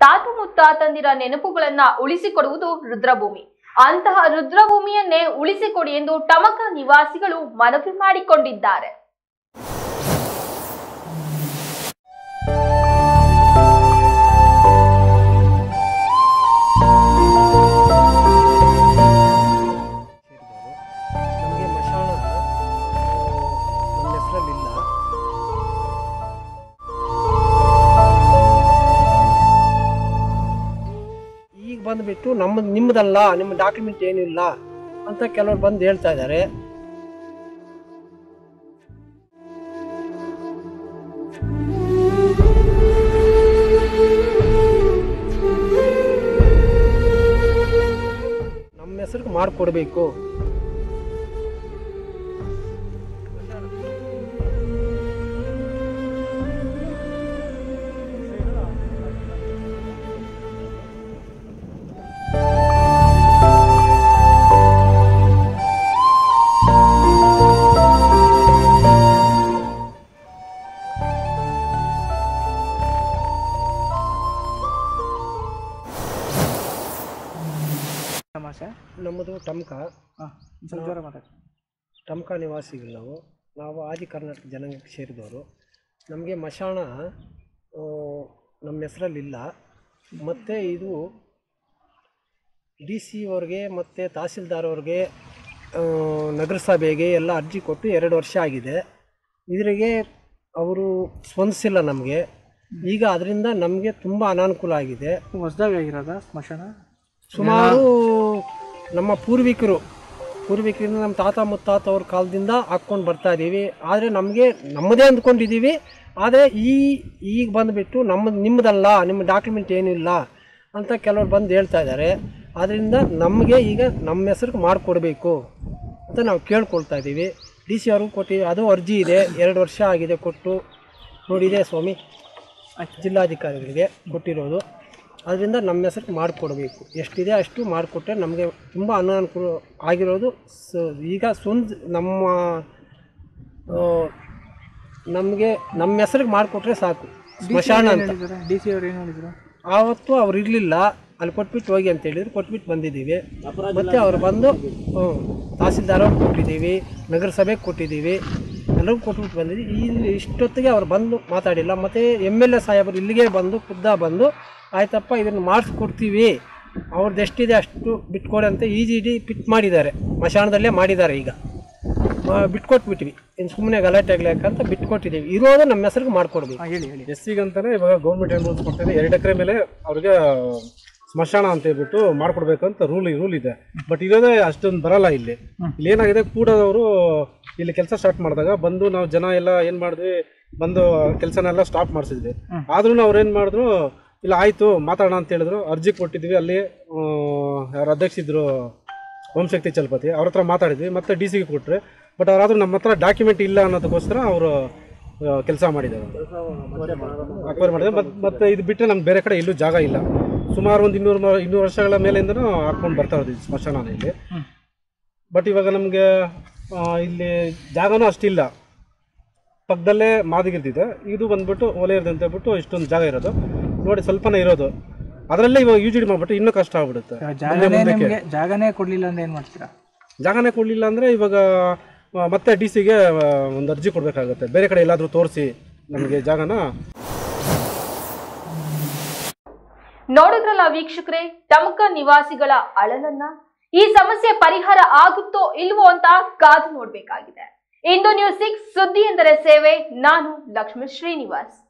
ತಾತ ಮುತ್ತಾತಂದಿರ ನೆನಪುಗಳನ್ನ ಉಳಿಸಿಕೊಡುವುದು ರುದ್ರಭೂಮಿ. ಅಂತಹ ರುದ್ರಭೂಮಿಯನ್ನೇ ಉಳಿಸಿಕೊಡಿ ಎಂದು ಟಮಕ ನಿವಾಸಿಗಳು ಮನವಿ ಮಾಡಿಕೊಂಡಿದ್ದಾರೆ. ಈಗ ಬಂದುಬಿಟ್ಟು ನಮ್ಮ ನಿಮ್ಮದಲ್ಲ, ನಿಮ್ಮ ಡಾಕ್ಯುಮೆಂಟ್ ಏನಿಲ್ಲ ಅಂತ ಕೆಲವರು ಬಂದು ಹೇಳ್ತಾ ಇದ್ದಾರೆ ನಮ್ಮ ಹೆಸರು ಮಾಡಿಕೊಡ್ಬೇಕು. ತಮಾಷೆ ನಮ್ಮದು ಟಮ್ಕ ಹಾಂ ಸ್ವಲ್ಪ ಜೋರ ಮಾತಾಡಿ. ಟಮ್ಕ ನಿವಾಸಿಗಳು ನಾವು. ನಾವು ಆದಿ ಕರ್ನಾಟಕ ಜನಾಂಗಕ್ಕೆ ಸೇರಿದವರು. ನಮಗೆ ಮಶಾಣ ನಮ್ಮ ಹೆಸರಲ್ಲಿಲ್ಲ. ಮತ್ತು ಇದು ಡಿ ಸಿ ಅವ್ರಿಗೆ ಮತ್ತು ತಹಸೀಲ್ದಾರ್ ಅವ್ರಿಗೆ ಆ, ನಗರಸಭೆಗೆ ಎಲ್ಲ ಅರ್ಜಿ ಕೊಟ್ಟು ಎರಡು ವರ್ಷ ಆಗಿದೆ. ಇದರಿಗೆ ಅವರು ಸ್ಪಂದಿಸಿಲ್ಲ ನಮಗೆ. ಈಗ ಅದರಿಂದ ನಮಗೆ ತುಂಬ ಅನಾನುಕೂಲ ಆಗಿದೆ. ಹೊಸದಾಗಿ ಆಗಿರೋದ ಸ್ಮಶಾನ ಸುಮಾರು ನಮ್ಮ ಪೂರ್ವಿಕರು ಪೂರ್ವಿಕರಿಂದ ನಮ್ಮ ತಾತ ಮುತ್ತಾತ ಅವ್ರ ಕಾಲದಿಂದ ಹಾಕ್ಕೊಂಡು ಬರ್ತಾ ಇದ್ದೀವಿ. ಆದರೆ ನಮಗೆ ನಮ್ಮದೇ ಅಂದ್ಕೊಂಡಿದ್ದೀವಿ. ಆದರೆ ಈ ಈಗ ಬಂದುಬಿಟ್ಟು ನಮ್ಮ ನಿಮ್ಮದಲ್ಲ ನಿಮ್ಮ ಡಾಕ್ಯುಮೆಂಟ್ ಏನಿಲ್ಲ ಅಂತ ಕೆಲವ್ರು ಬಂದು ಹೇಳ್ತಾ ಇದ್ದಾರೆ. ಆದ್ದರಿಂದ ನಮಗೆ ಈಗ ನಮ್ಮ ಹೆಸರಿಗೆ ಮಾಡಿಕೊಡ್ಬೇಕು ಅಂತ ನಾವು ಕೇಳ್ಕೊಳ್ತಾ ಇದ್ದೀವಿ. ಡಿ ಸಿ ಅವ್ರಿಗೂ ಕೊಟ್ಟಿದ್ದೀವಿ ಅದು ಅರ್ಜಿ ಇದೆ ಎರಡು ವರ್ಷ ಆಗಿದೆ ಕೊಟ್ಟು. ನೋಡಿದೆ ಸ್ವಾಮಿ ಜಿಲ್ಲಾಧಿಕಾರಿಗಳಿಗೆ ಕೊಟ್ಟಿರೋದು. ಅದರಿಂದ ನಮ್ಮ ಹೆಸರು ಮಾಡಿಕೊಡ್ಬೇಕು. ಎಷ್ಟಿದೆ ಅಷ್ಟು ಮಾಡಿಕೊಟ್ರೆ ನಮಗೆ ತುಂಬ ಅನಾನುಕೂಲ ಆಗಿರೋದು ಸ ಈಗ ಸುಂದ್ ನಮ್ಮ ನಮಗೆ ನಮ್ಮ ಹೆಸರಿಗೆ ಮಾಡಿಕೊಟ್ರೆ ಸಾಕು. ಸ್ಮಶಾನ ಅಂತ. ಡಿ ಸಿ ಅವ್ರು ಏನು ಹೇಳಿದ್ರು? ಆವತ್ತು ಅವ್ರು ಇರಲಿಲ್ಲ. ಅಲ್ಲಿ ಕೊಟ್ಬಿಟ್ಟು ಹೋಗಿ ಅಂತ ಹೇಳಿದ್ರು. ಕೊಟ್ಬಿಟ್ಟು ಬಂದಿದ್ದೀವಿ. ಮತ್ತು ಅವ್ರು ಬಂದು ಹ್ಞೂ ತಹಸೀಲ್ದಾರ್ ಕೊಟ್ಟಿದ್ದೀವಿ. ನಗರಸಭೆಗೆ ಕೊಟ್ಟಿದ್ದೀವಿ. ಎಲ್ಲರಿಗೂ ಕೊಟ್ಬಿಟ್ಟು ಬಂದಿದ್ವಿ. ಇಲ್ಲಿ ಇಷ್ಟೊತ್ತಿಗೆ ಅವ್ರು ಬಂದು ಮಾತಾಡಿಲ್ಲ. ಮತ್ತು ಎಂ ಎಲ್ ಎ ಸಾಹೇಬರು ಇಲ್ಲಿಗೆ ಬಂದು ಖುದ್ದ ಬಂದು ಆಯ್ತಪ್ಪ ಇದನ್ನು ಮಾಡಿಸ್ಕೊಡ್ತೀವಿ ಅವ್ರದ್ದು ಎಷ್ಟಿದೆ ಅಷ್ಟು ಬಿಟ್ಕೊಡಿ ಅಂತ ಈಜಿ ಇಡಿ ಡಿ ಪಿಟ್ ಮಾಡಿದ್ದಾರೆ. ಮಶಾಣದಲ್ಲೇ ಮಾಡಿದ್ದಾರೆ ಈಗ. ಮಾ- ಬಿಟ್ಕೊಟ್ಬಿಟ್ವಿ. ಇನ್ನು ಸುಮ್ಮನೆ ಗಲಾಟೆ ಅಂತ ಬಿಟ್ಕೊಟ್ಟಿದ್ದೀವಿ. ಇರೋದು ನಮ್ಮ ಹೆಸರಿಗೆ ಮಾಡ್ಕೊಡ್ಬೇಕು. ಹೇಳಿ ಹೇಳಿ. ಎಸ್ ಸಿಗಂತಾನೆ ಇವಾಗ ಗೌರ್ಮೆಂಟ್ ಏನು ರೂಲ್ಸ್ ಕೊಡ್ತಿದೆ. ಎರಡು ಎಕರೆ ಮೇಲೆ ಅವ್ರಿಗೆ ಸ್ಮಶಾನ ಅಂತ ಹೇಳ್ಬಿಟ್ಟು ಮಾಡ್ಕೊಡ್ಬೇಕಂತ ರೂಲ್ ರೂಲ್ ಇದೆ. ಬಟ್ ಇರೋದೇ ಅಷ್ಟೊಂದು ಬರಲ್ಲ ಇಲ್ಲಿ. ಇಲ್ಲಿ ಏನಾಗಿದೆ ಕೂಡದವರು ಇಲ್ಲಿ ಕೆಲಸ ಸ್ಟಾರ್ಟ್ ಮಾಡಿದಾಗ ಬಂದು ನಾವು ಜನ ಎಲ್ಲ ಏನು ಮಾಡಿದ್ವಿ ಬಂದು ಕೆಲಸನೆಲ್ಲ ಸ್ಟಾಪ್ ಮಾಡಿಸಿದ್ವಿ. ಆದ್ರೂ ಅವ್ರು ಏನು ಮಾಡಿದ್ರು ಇಲ್ಲ ಆಯಿತು ಮಾತಾಡೋಣ ಅಂತ ಹೇಳಿದ್ರು. ಅರ್ಜಿ ಕೊಟ್ಟಿದ್ವಿ ಅಲ್ಲಿ ಯಾರು ಅಧ್ಯಕ್ಷ ಇದ್ರು ಓಂಶಕ್ತಿ ಚಲಪತಿ ಅವ್ರ ಹತ್ರ ಮಾತಾಡಿದ್ವಿ. ಮತ್ತೆ ಡಿ ಸಿಗೆ ಕೊಟ್ಟರೆ ಬಟ್ ಅವರಾದ್ರೂ ನಮ್ಮ ಹತ್ರ ಡಾಕ್ಯುಮೆಂಟ್ ಇಲ್ಲ ಅನ್ನೋದಕ್ಕೋಸ್ಕರ ಅವರು ಕೆಲಸ ಮಾಡಿದ್ದಾರೆ. ಅಕ್ವೈರ್ ಮಾಡಿದ್ದಾರೆ. ಮತ್ತು ಮತ್ತೆ ಇದು ಬಿಟ್ಟರೆ ನಮ್ಗೆ ಬೇರೆ ಕಡೆ ಎಲ್ಲೂ ಜಾಗ ಇಲ್ಲ. ಸುಮಾರು ಒಂದು ಇನ್ನೂರು ಇನ್ನೂರು ವರ್ಷಗಳ ಮೇಲಿಂದನೂ ಹಾಕೊಂಡು ಬರ್ತಾ ಇದ್ದೀವಿ ಈ ಸ್ಮಶಾನ ಇಲ್ಲಿ. ಬಟ್ ಇವಾಗ ನಮಗೆ ಇಲ್ಲಿ ಜಾಗನೂ ಅಷ್ಟಿಲ್ಲ. ಪಕ್ಕದಲ್ಲೇ ಮಾದಿಗಿರ್ದಿದೆ ಇದು ಬಂದ್ಬಿಟ್ಟು ಒಲೆಯರ್ದು ಅಂತ ಹೇಳ್ಬಿಟ್ಟು ಇಷ್ಟೊಂದು ಜಾಗ ಇರೋದು. ನೋಡಿ ಸ್ವಲ್ಪನೇ ಇರೋದು. ಅದರಲ್ಲೇ ಇವಾಗ ಯೂಜ್ ಮಾಡ್ಬಿಟ್ಟು ಇನ್ನೂ ಕಷ್ಟ ಆಗ್ಬಿಡುತ್ತೆ. ಜಾಗನೇ ಕೊಡಲಿಲ್ಲ ಅಂದ್ರೆ ಏನು ಮಾಡ್ತೀರಾ? ಜಾಗನೇ ಕೊಡಲಿಲ್ಲ ಅಂದರೆ ಇವಾಗ ಮತ್ತೆ ಡಿ ಸಿಗೆ ಒಂದು ಅರ್ಜಿ ಕೊಡಬೇಕಾಗುತ್ತೆ. ಬೇರೆ ಕಡೆ ಎಲ್ಲಾದರೂ ತೋರಿಸಿ ನಮಗೆ ಜಾಗನ. ನೋಡಿದ್ರಲ್ಲ ವೀಕ್ಷಕರೇ, ಟಮಕ ನಿವಾಸಿಗಳ ಅಳಲನ್ನ? ಈ ಸಮಸ್ಯೆ ಪರಿಹಾರ ಆಗುತ್ತೋ ಇಲ್ವೋ ಅಂತ ಕಾದು ನೋಡ್ಬೇಕಾಗಿದೆ. ಇಂದು ನ್ಯೂಸ್ ಸಿಕ್ಸ್ ಸುದ್ದಿ ಎಂದರೆ ಸೇವೆ, ನಾನು ಲಕ್ಷ್ಮೀ ಶ್ರೀನಿವಾಸ್.